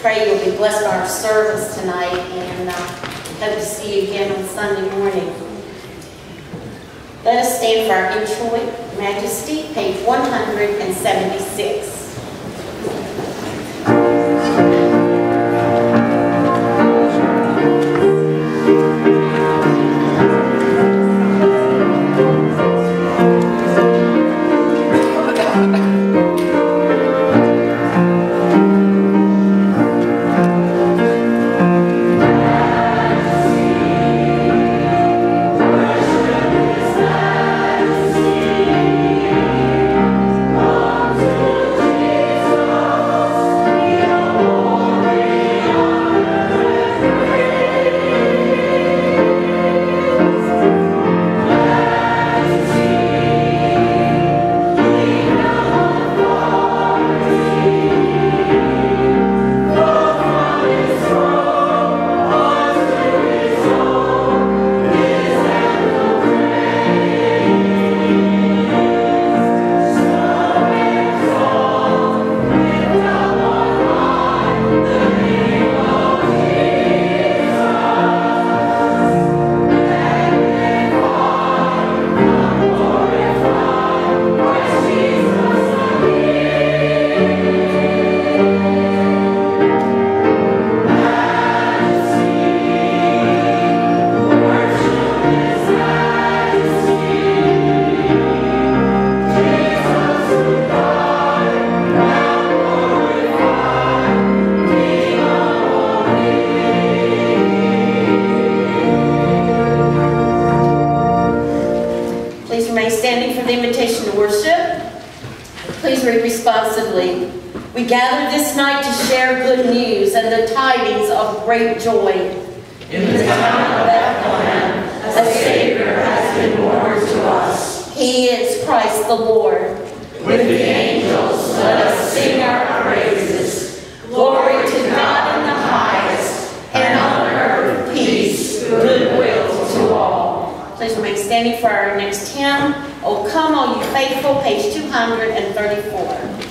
pray you'll be blessed by our service tonight and uh, hope to see you again on Sunday morning. Let us stand for our introit majesty, page 176. Standing for the invitation to worship. Please read responsibly. We gather this night to share good news and the tidings of great joy. In the town of Bethlehem, a Savior has been born to us. He is Christ the Lord. With the angels, let us sing our praises. Glory to God in the highest, and on earth peace, goodwill to all. Please remain standing for our next hymn. Oh, come, all you faithful, page 234.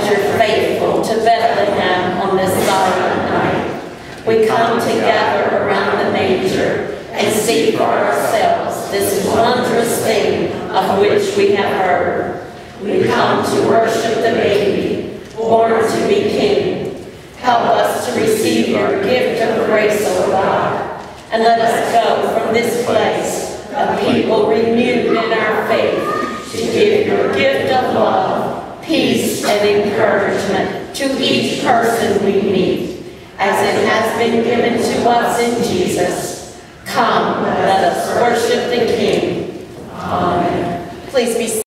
Come as you're faithful to Bethlehem on this silent night. We come together around the manger and see for ourselves this wondrous thing of which we have heard. We come to worship the baby, born to be king. Help us to receive your gift of grace, O God, and let us go from this place a people renewed in our faith to give your gift of love, and encouragement to each person we meet, as it has been given to us in Jesus. Come, let us worship the King. Amen. Please be